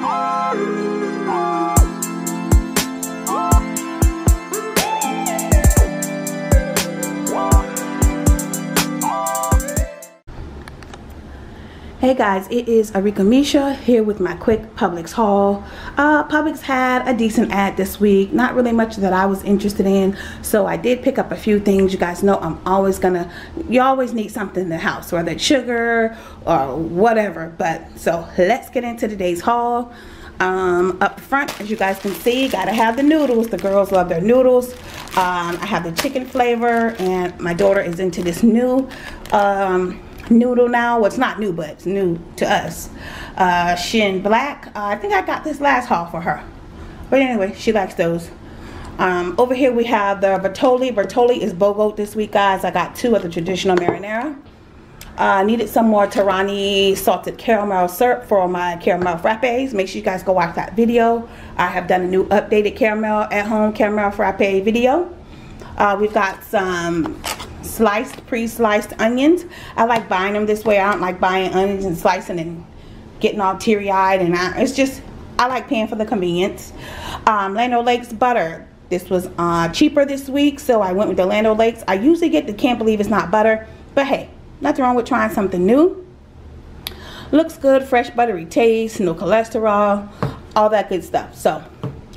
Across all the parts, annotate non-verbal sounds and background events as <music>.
Oh! Hey guys, it is Aricka Misha here with my quick Publix haul. Uh, Publix had a decent ad this week, not really much that I was interested in, so I did pick up a few things. You guys know I'm always gonna, you always need something in the house, whether it's sugar or whatever. But so let's get into today's haul. Um, up front, as you guys can see, gotta have the noodles. The girls love their noodles. Um, I have the chicken flavor, and my daughter is into this new. Um, noodle now. Well, it's not new, but it's new to us. Uh, Shin Black. Uh, I think I got this last haul for her. But anyway, she likes those. Um, over here we have the Bertolli. Bertolli is BOGO this week, guys. I got two of the traditional marinara. I uh, needed some more Torani salted caramel syrup for my caramel frappes. Make sure you guys go watch that video. I have done a new updated caramel at home caramel frappe video. Uh, we've got some sliced, pre-sliced onions. I like buying them this way. I don't like buying onions and slicing and getting all teary-eyed. And I, it's just, I like paying for the convenience. Um, Land O'Lakes butter. This was uh, cheaper this week, so I went with the Land Lakes. I usually get the can't believe it's not butter, but hey, nothing wrong with trying something new. Looks good, fresh buttery taste, no cholesterol, all that good stuff. So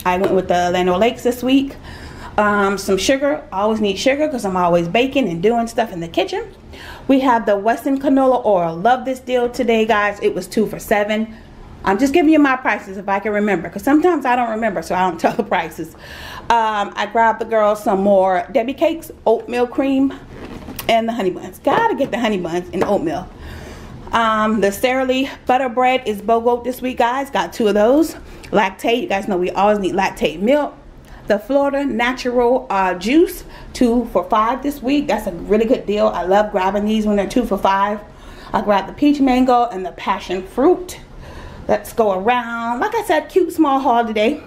I went with the Land Lakes this week um, some sugar. Always need sugar because I'm always baking and doing stuff in the kitchen. We have the Wesson canola oil. Love this deal today, guys. It was two for seven. I'm just giving you my prices if I can remember because sometimes I don't remember so I don't <laughs> tell the prices. Um, I grabbed the girls some more Debbie cakes, oatmeal cream, and the honey buns. Gotta get the honey buns and oatmeal. Um, the Sara Lee butter bread is BOGO this week, guys. Got two of those. Lactaid. You guys know we always need Lactaid milk the Florida Natural uh, Juice, two for five this week. That's a really good deal. I love grabbing these when they're two for five. I grabbed the peach mango and the passion fruit. Let's go around. Like I said, cute small haul today.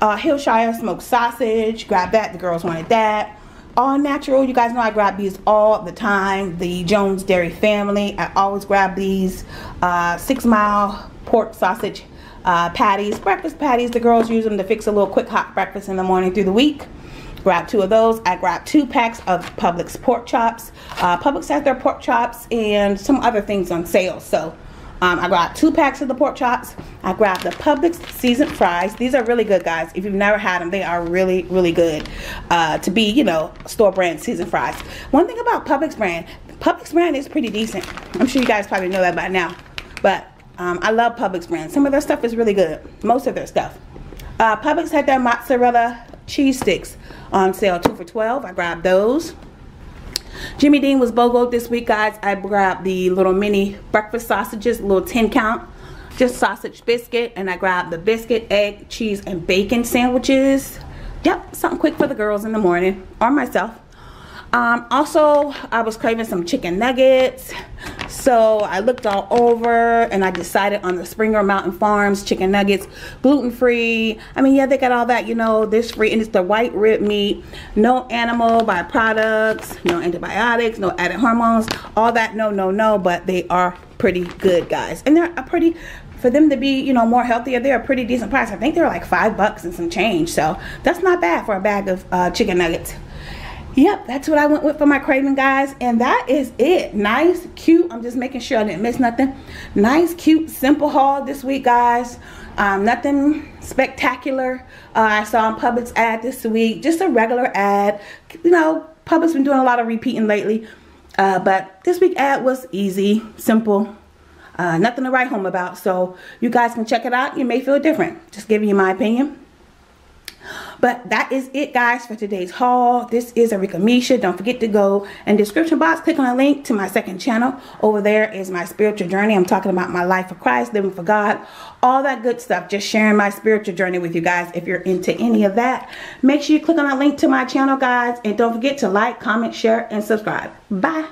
Uh, Hillshire smoked sausage. Grab that. The girls wanted that. All natural. You guys know I grab these all the time. The Jones Dairy Family. I always grab these. Uh, six mile pork sausage uh, patties, breakfast patties. The girls use them to fix a little quick hot breakfast in the morning through the week. Grab two of those. I grabbed two packs of Publix pork chops. Uh, Publix has their pork chops and some other things on sale. So um, I grabbed two packs of the pork chops. I grabbed the Publix seasoned fries. These are really good, guys. If you've never had them, they are really, really good uh, to be, you know, store brand seasoned fries. One thing about Publix brand, Publix brand is pretty decent. I'm sure you guys probably know that by now. But um, I love Publix brand. Some of their stuff is really good. Most of their stuff. Uh, Publix had their mozzarella cheese sticks on sale, two for 12. I grabbed those. Jimmy Dean was BOGO this week, guys. I grabbed the little mini breakfast sausages, little 10 count. Just sausage biscuit. And I grabbed the biscuit, egg, cheese, and bacon sandwiches. Yep, something quick for the girls in the morning. Or myself. Um, also, I was craving some chicken nuggets. So I looked all over and I decided on the Springer Mountain Farms chicken nuggets, gluten free. I mean, yeah, they got all that, you know, this free, and it's the white rib meat, no animal byproducts, no antibiotics, no added hormones, all that, no, no, no, but they are pretty good, guys. And they're a pretty, for them to be, you know, more healthier, they're a pretty decent price. I think they're like five bucks and some change. So that's not bad for a bag of uh, chicken nuggets yep that's what i went with for my craving guys and that is it. Nice cute i'm just making sure i didn't miss nothing. Nice cute simple haul this week guys. Um, nothing spectacular. Uh, i saw in publix ad this week just a regular ad. You know publix been doing a lot of repeating lately uh, but this week ad was easy simple uh, nothing to write home about. So you guys can check it out. You may feel different. Just giving you my opinion but that is it guys for today's haul. This is Aricka Misha. Don't forget to go in description box, click on a link to my second channel. Over there is my spiritual journey. I'm talking about my life for Christ, living for God, all that good stuff. Just sharing my spiritual journey with you guys. If you're into any of that, make sure you click on a link to my channel guys. And don't forget to like, comment, share, and subscribe. Bye.